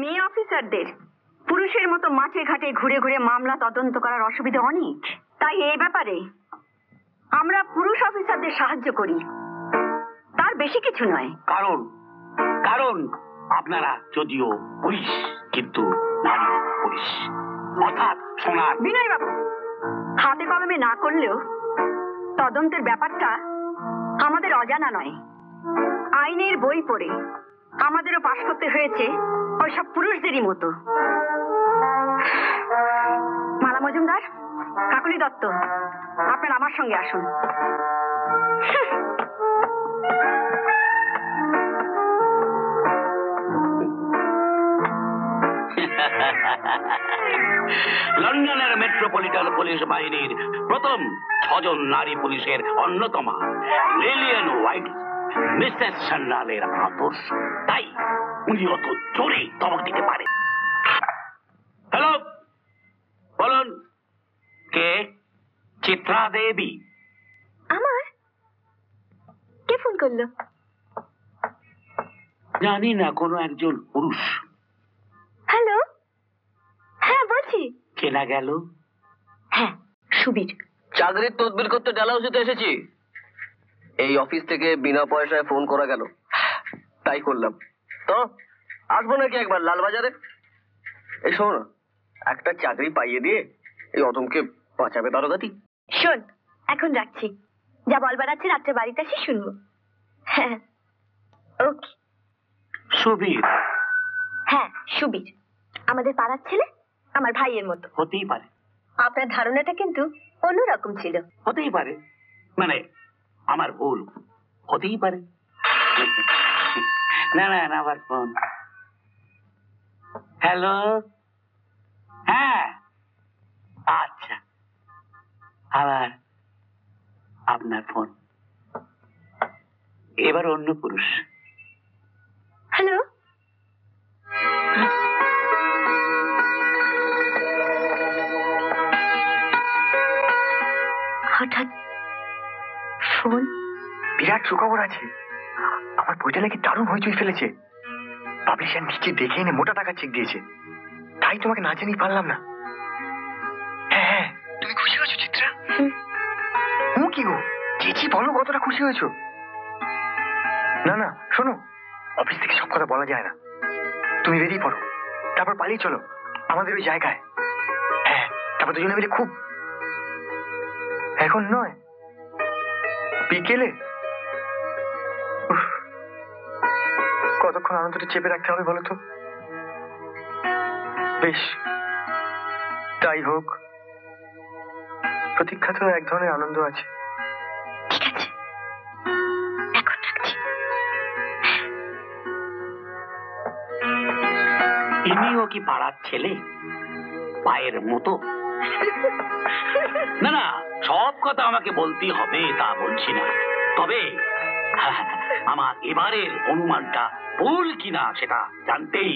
মেয়ে অফিসারদের। পুরুষের মতো মাঠে ঘাটে ঘুরে ঘুরে মামলা তদন্ত করার অসুবিধা অনেক। তাই এই ব্যাপারে আমরা পুরুষ অফিসারদের সাহায্য করি। তার বেশি কিছু নয়। কারণ কারণ আপনারা যদিও পুলিশ কিন্তু নারী পুলিশ। অর্থাৎ সোনার। বিনয় বাবু হাতে কলমে না করলেও তদন্তের ব্যাপারটা আমাদের অজানা নয়। আইনের বই পড়ে আমাদেরও পাশ করতে হয়েছে ওইসব পুরুষদেরই মতো। মালা মজুমদার, কাকুলি দত্ত, আপনার আমার সঙ্গে আসুন। লন্ডনের মেট্রোপলিটন পুলিশ বাহিনীর প্রথম ছজন নারী পুলিশের অন্যতমা, লিলিয়ান হোয়াইট। মিসেস সান্যালের আদর্শ তাই উনি অত জোরে ধমক দিতে পারে হ্যালো বলুন কে? চিত্রা দেবী। আমার? কে ফোন করল? জানি না কোনো একজন পুরুষ। হ্যালো? হ্যাঁ বলছি। কেনা গেল? হ্যাঁ সুবীর। চাকরির তদবির করতে ডালহাউসিতে এসেছি। এই অফিস থেকে বিনা পয়সায় ফোন করা গেল। তাই করলাম। তো আসব নাকি একবার লালবাজারে? এই শোনো না, একটা চাকরি পাইয়ে দিয়ে এই অতমকে বাঁচাবে দারোগাতি। শোন এখন রাখছি যা বলবার আছে রাত্রে বাড়িতে আসি শুনব। হ্যাঁ। ওকে। সুবীর। হ্যাঁ সুবীর। আমাদের পাড়ার ছেলে আমার ভাইয়ের মতো। হতেই পারে। আপনার ধারণাটা কিন্তু অন্যরকম ছিল। হতেই পারে। মানে আমার ভুল। হতেই পারে। না না না আবার ফোন হ্যালো হ্যাঁ। আচ্ছা। আবার আপনার ফোন এবার অন্য পুরুষ। বিরাট সুখবর আছে। আমার বইটা নাকি দারুণ হইচই ফেলেছে। পাবলিশার নিচে দেখে এনে মোটা টাকা চেক দিয়েছে। তাই তোমাকে না জানিয়ে পারলাম না। হ্যাঁ হ্যাঁ তুমি খুশি হয়েছো চিত্রা? হুম। কি গো? চেঁচি বলো কতটা খুশি হয়েছো। না না শোনো অফিস থেকে সব কথা বলা যায় না। তুমি বেরিয়ে পড়ো। তারপর পালিয়ে চলো আমাদের ওই জায়গায়। হ্যাঁ তারপর দুজনে মিলে খুব। এখন নয় বিকেলে কতক্ষণ আনন্দটা চেপে রাখতে হবে বলো তো? বেশ তাই হোক। প্রতীক্ষা তো এক ধরনের আনন্দ আছে। ইনিও কি পাড়ার ছেলে? পায়ের মতো? না না সব কথা আমাকে বলতেই হবে তা বলছি না। তবে আমার এবারের অনুমানটা ভুল কিনা সেটা জানতেই।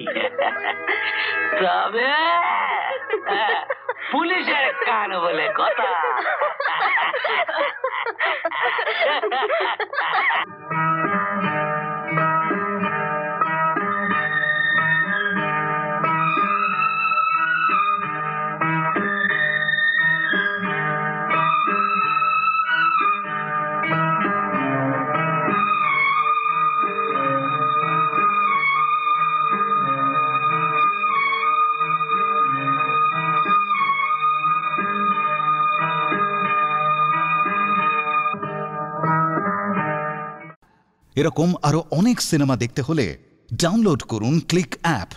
তবে হ্যাঁ, পুলিশের কান বলে কথা। এরকম আরও অনেক সিনেমা দেখতে হলে ডাউনলোড করুন ক্লিক অ্যাপ।